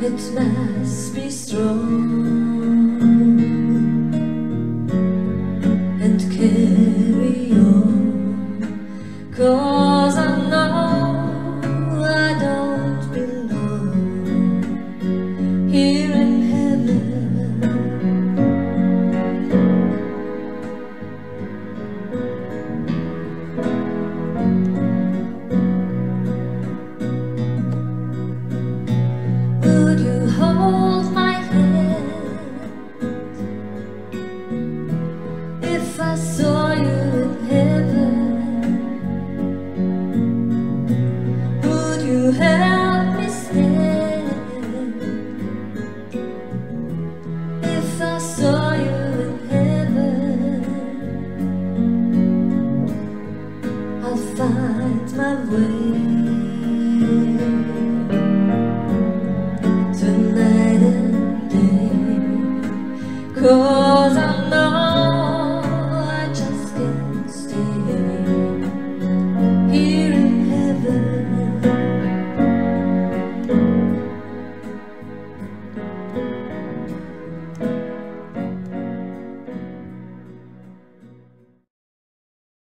just be strong and carry on. Cause if I saw you in heaven? Would you help me stand? If I saw you in heaven, I'll find my way. Tonight and day, Cause I know